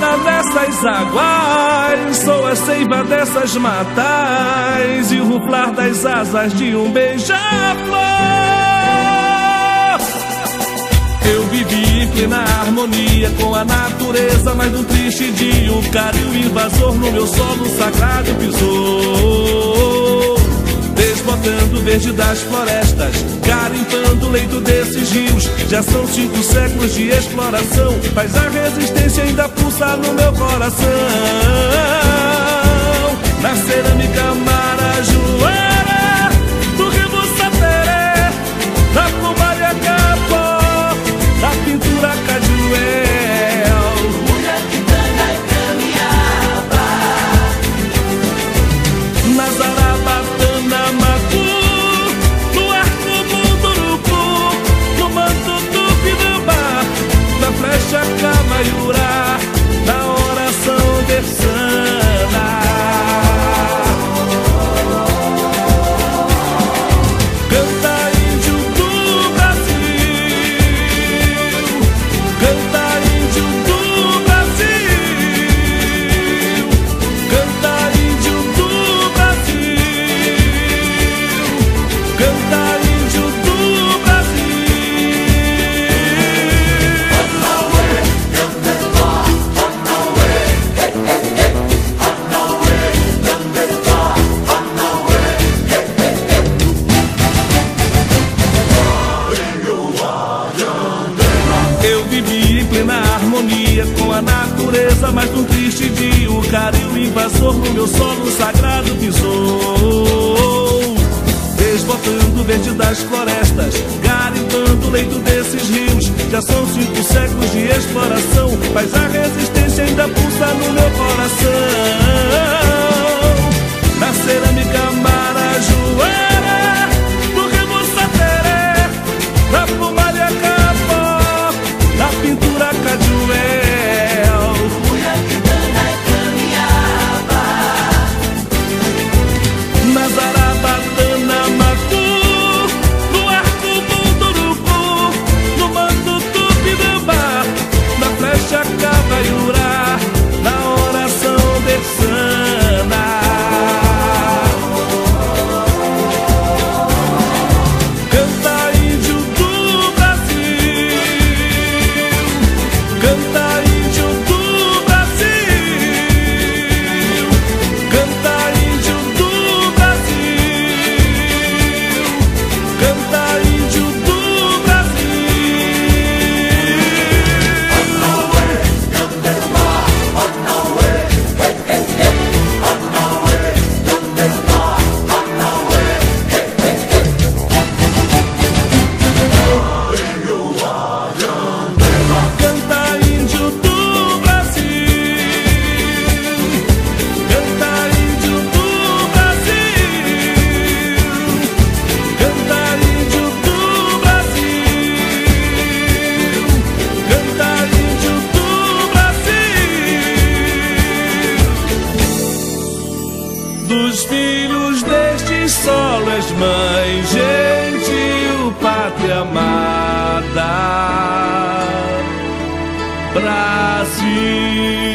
dessas águas, sou a seiva dessas matas e o ruflar das asas de um beija-flor. Eu vivi em plena harmonia com a natureza, mas no triste dia o carinho invasor no meu solo sagrado pisou. Desbotando o verde das florestas, garimpando o leito desses rios. Já são cinco séculos de exploração, mas a resistência ainda pulsa no meu coração. A natureza, mas num triste dia o carinho invasor no meu solo sagrado pisou. Desbotando verde das florestas, garimpando o leito desses rios. Já são filhos deste solo és mãe gentil, pátria amada. Brasil.